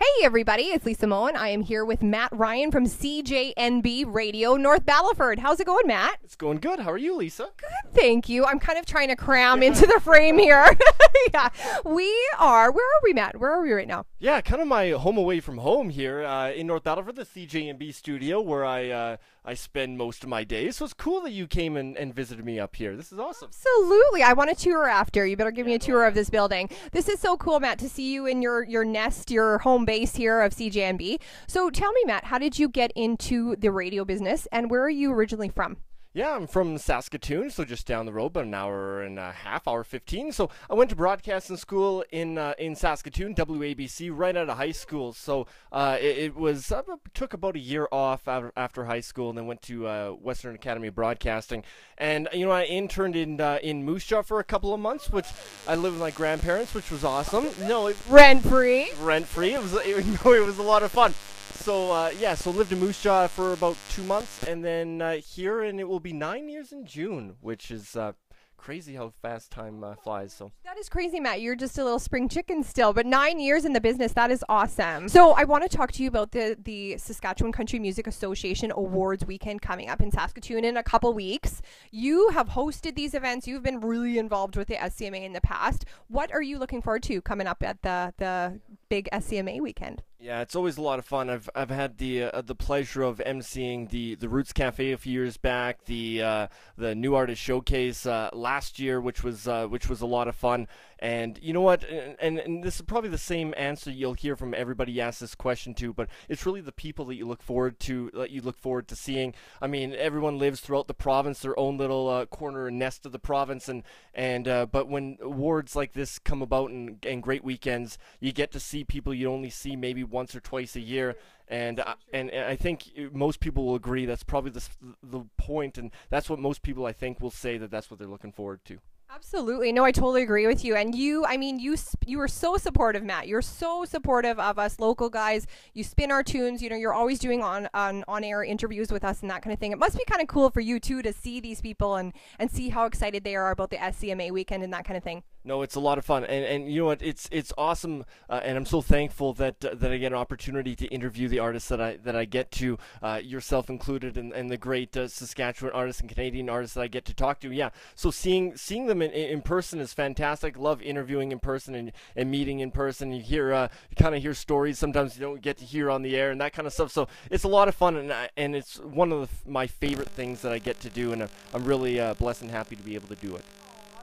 Hey, everybody, it's Lisa Moen. I am here with Matt Ryan from CJNB Radio, North Battleford. How's it going, Matt? It's going good. How are you, Lisa? Good, thank you. I'm kind of trying to cram into the frame here. yeah, we are. Where are we, Matt? Where are we right now? Yeah, kind of my home away from home here uh, in North Battleford, the CJNB studio where I uh, I spend most of my days. So it's cool that you came and, and visited me up here. This is awesome. Absolutely. I want a tour after. You better give me a tour of this building. This is so cool, Matt, to see you in your, your nest, your home base here of CJNB. So tell me, Matt, how did you get into the radio business and where are you originally from? Yeah, I'm from Saskatoon, so just down the road, about an hour and a half, hour 15. So I went to broadcasting school in uh, in Saskatoon, WABC, right out of high school. So uh, it, it, was uh, took about a year off after high school, and then went to uh, Western Academy of Broadcasting. And you know, I interned in uh, in Moose Jaw for a couple of months, which I lived with my grandparents, which was awesome. No, rent free. Rent free. It was it, it was a lot of fun so uh, yeah, so lived in Moose Jaw for about two months, and then uh, here, and it will be nine years in June, which is uh, crazy how fast time uh, flies. So that is crazy, Matt. You're just a little spring chicken still, but nine years in the business, that is awesome. So I want to talk to you about the the Saskatchewan Country Music Association Awards weekend coming up in Saskatoon in a couple weeks. You have hosted these events. You've been really involved with the SCMA in the past. What are you looking forward to coming up at the the big SCMA weekend? Yeah, it's always a lot of fun. I've I've had the uh, the pleasure of emceeing the the Roots Cafe a few years back, the uh, the New Artist Showcase uh, last year, which was uh, which was a lot of fun. And you know what? And, and this is probably the same answer you'll hear from everybody you ask this question to, but it's really the people that you look forward to that you look forward to seeing. I mean, everyone lives throughout the province, their own little uh, corner and nest of the province, and and uh, but when awards like this come about and, and great weekends, you get to see people you only see maybe once or twice a year and and, and I think most people will agree that's probably the the point, and that's what most people I think will say that that's what they're looking forward to. Absolutely. No, I totally agree with you. And you, I mean, you you were so supportive, Matt. You're so supportive of us local guys. You spin our tunes. You know, you're always doing on on on air interviews with us and that kind of thing. It must be kind of cool for you too to see these people and and see how excited they are about the SCMA weekend and that kind of thing. No, it's a lot of fun, and and you know what? It's it's awesome, uh, and I'm so thankful that uh, that I get an opportunity to interview the artists that I that I get to, uh, yourself included, and, and the great uh, Saskatchewan artists and Canadian artists that I get to talk to. Yeah, so seeing seeing them in, in person is fantastic. Love interviewing in person and, and meeting in person. You hear uh, you kind of hear stories sometimes you don't get to hear on the air and that kind of stuff. So it's a lot of fun, and and it's one of the, my favorite things that I get to do, and I'm really uh, blessed and happy to be able to do it.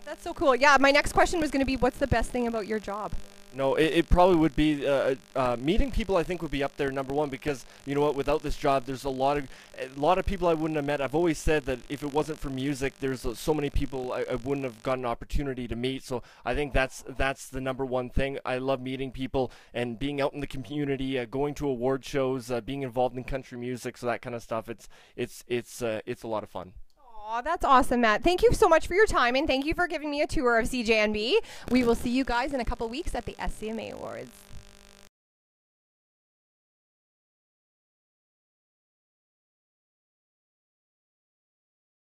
That's so cool. Yeah, my next question was going to be what's the best thing about your job? No, it, it probably would be uh, uh, meeting people. I think would be up there number one because you know what? Without this job, there's a lot of a lot of people I wouldn't have met. I've always said that if it wasn't for music, there's uh, so many people I, I, wouldn't have gotten an opportunity to meet. So I think that's that's the number one thing. I love meeting people and being out in the community, uh, going to award shows, uh, being involved in country music, so that kind of stuff. It's it's it's uh, it's a lot of fun. That's awesome, Matt. Thank you so much for your time and thank you for giving me a tour of CJNB. We will see you guys in a couple weeks at the SCMA Awards.